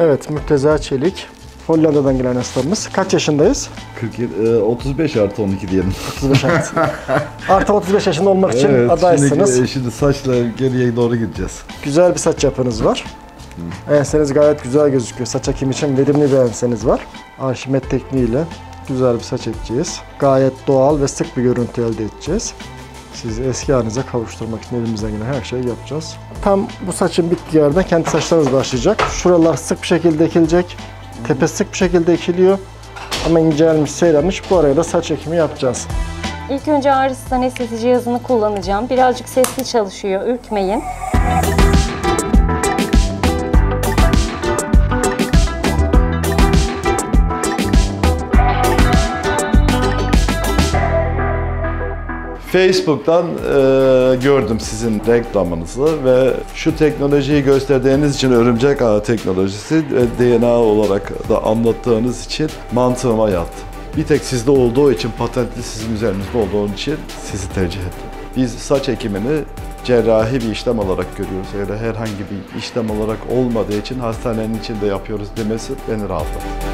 Evet, Mürteza Çelik. Hollanda'dan gelen hastamız. Kaç yaşındayız? 47, e, 35 artı 12 diyelim. 35 artı. Artı 35 yaşında olmak için adaysınız. Şimdi, şimdi saçla geriye doğru gideceğiz. Güzel bir saç yapınız var. Enseniz gayet güzel gözüküyor. Saç ekimi için verimli bir enseniz var. Arşimet tekniğiyle güzel bir saç ekeceğiz. Gayet doğal ve sık bir görüntü elde edeceğiz. Sizi eski halinize kavuşturmak için elimizden gelen her şeyi yapacağız. Tam bu saçın bittiği yerden kendi saçlarınız başlayacak. Şuralar sık bir şekilde ekilecek. Tepe sık bir şekilde ekiliyor. Ama incelmiş, seyrelmiş. Bu araya da saç ekimi yapacağız. İlk önce ağrısız anestezi cihazını kullanacağım. Birazcık sesli çalışıyor, ürkmeyin. Facebook'tan e, gördüm sizin reklamınızı ve şu teknolojiyi gösterdiğiniz için örümcek ağı teknolojisi ve DNA olarak da anlattığınız için mantığıma yattı. Bir tek sizde olduğu için, patentli sizin üzerinizde olduğu için sizi tercih ettim. Biz saç ekimini cerrahi bir işlem olarak görüyoruz. Yani herhangi bir işlem olarak olmadığı için hastanenin içinde yapıyoruz demesi beni rahatlattı.